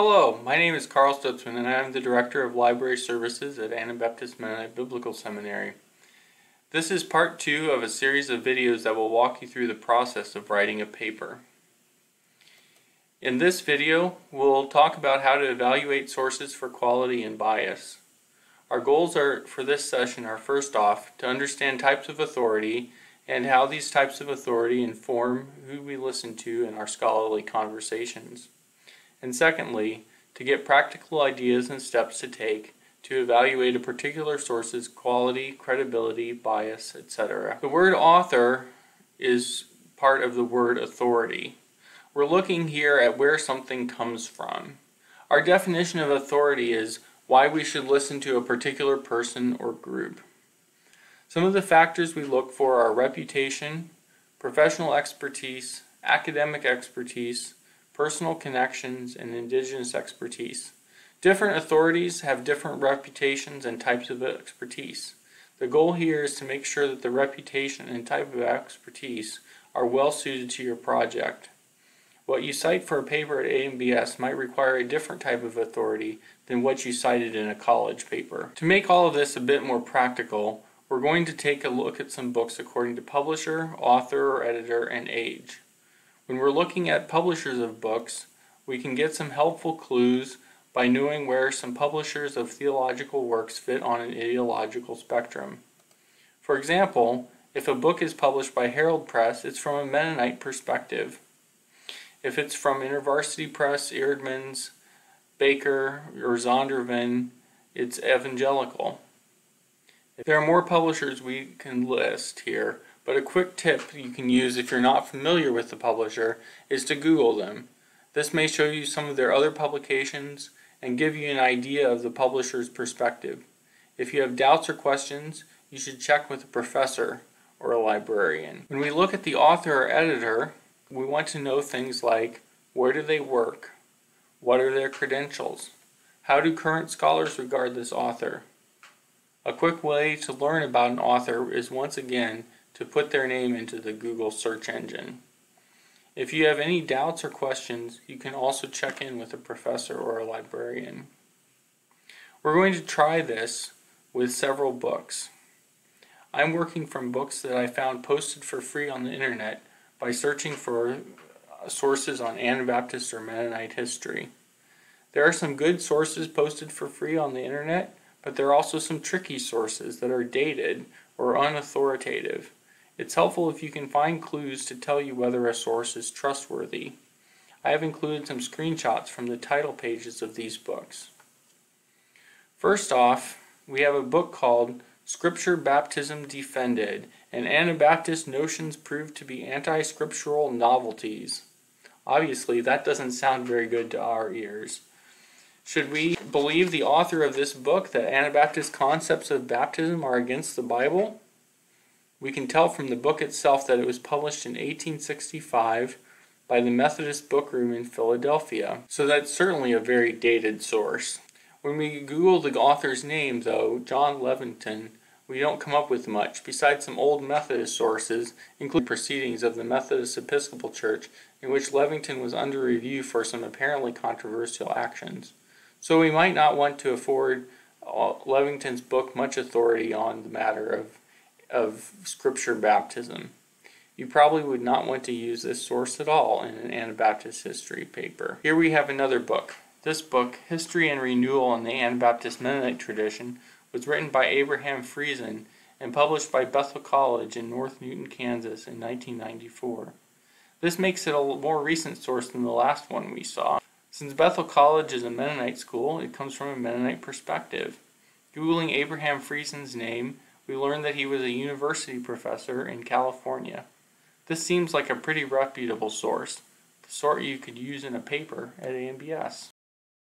Hello, my name is Karl Stutzman and I am the Director of Library Services at Anabaptist Mennonite Biblical Seminary. This is part two of a series of videos that will walk you through the process of writing a paper. In this video, we'll talk about how to evaluate sources for quality and bias. Our goals are for this session are first off, to understand types of authority and how these types of authority inform who we listen to in our scholarly conversations and secondly, to get practical ideas and steps to take to evaluate a particular source's quality, credibility, bias, etc. The word author is part of the word authority. We're looking here at where something comes from. Our definition of authority is why we should listen to a particular person or group. Some of the factors we look for are reputation, professional expertise, academic expertise, personal connections, and indigenous expertise. Different authorities have different reputations and types of expertise. The goal here is to make sure that the reputation and type of expertise are well suited to your project. What you cite for a paper at AMBS might require a different type of authority than what you cited in a college paper. To make all of this a bit more practical, we're going to take a look at some books according to publisher, author or editor, and age. When we're looking at publishers of books, we can get some helpful clues by knowing where some publishers of theological works fit on an ideological spectrum. For example, if a book is published by Herald Press, it's from a Mennonite perspective. If it's from InterVarsity Press, Eerdmans, Baker, or Zondervan, it's evangelical. If there are more publishers we can list here, but a quick tip you can use if you're not familiar with the publisher is to Google them. This may show you some of their other publications and give you an idea of the publisher's perspective. If you have doubts or questions, you should check with a professor or a librarian. When we look at the author or editor, we want to know things like where do they work? What are their credentials? How do current scholars regard this author? A quick way to learn about an author is once again to put their name into the Google search engine. If you have any doubts or questions, you can also check in with a professor or a librarian. We're going to try this with several books. I'm working from books that I found posted for free on the internet by searching for uh, sources on Anabaptist or Mennonite history. There are some good sources posted for free on the internet, but there are also some tricky sources that are dated or unauthoritative. It's helpful if you can find clues to tell you whether a source is trustworthy. I have included some screenshots from the title pages of these books. First off, we have a book called Scripture Baptism Defended and Anabaptist Notions Proved to be Anti-Scriptural Novelties. Obviously, that doesn't sound very good to our ears. Should we believe the author of this book that Anabaptist concepts of baptism are against the Bible? We can tell from the book itself that it was published in 1865 by the Methodist Book Room in Philadelphia, so that's certainly a very dated source. When we Google the author's name, though, John Levington, we don't come up with much, besides some old Methodist sources, including proceedings of the Methodist Episcopal Church, in which Levington was under review for some apparently controversial actions. So we might not want to afford uh, Levington's book much authority on the matter of of scripture baptism. You probably would not want to use this source at all in an Anabaptist history paper. Here we have another book. This book, History and Renewal in the Anabaptist Mennonite Tradition, was written by Abraham Friesen and published by Bethel College in North Newton, Kansas in 1994. This makes it a more recent source than the last one we saw. Since Bethel College is a Mennonite school, it comes from a Mennonite perspective. Googling Abraham Friesen's name we learned that he was a university professor in California. This seems like a pretty reputable source, the sort you could use in a paper at AMBS.